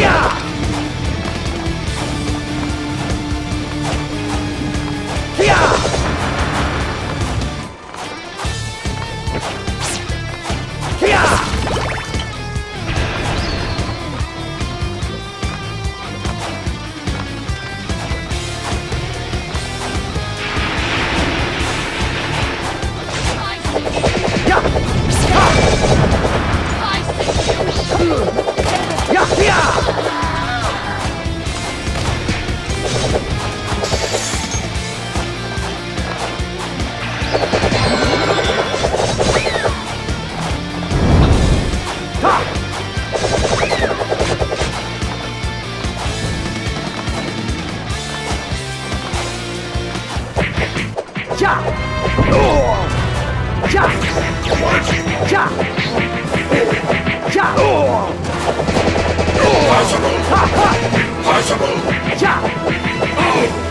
呀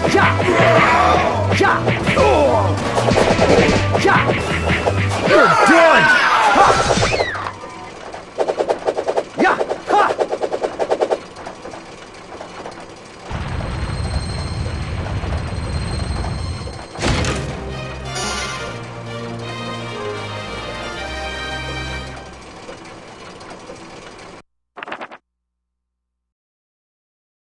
下，下，